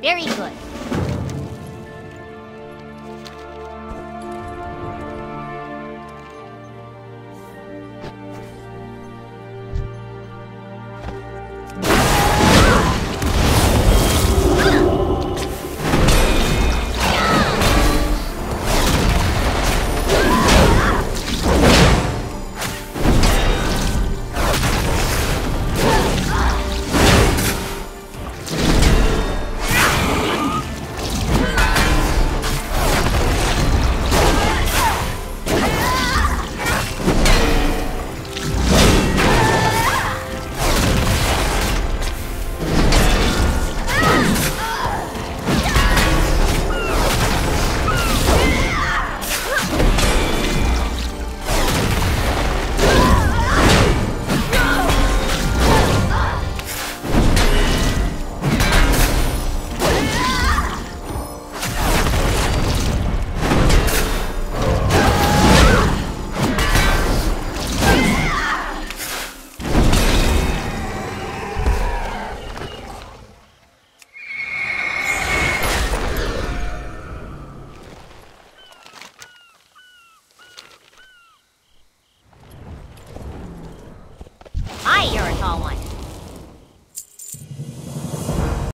Very good. Hi, you're a tall one.